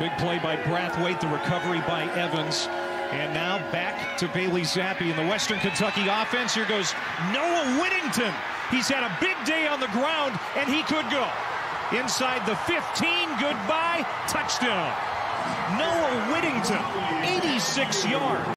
Big play by Brathwaite, the recovery by Evans. And now back to Bailey Zappe in the Western Kentucky offense. Here goes Noah Whittington. He's had a big day on the ground, and he could go. Inside the 15, goodbye, touchdown. Noah Whittington, 86 yards.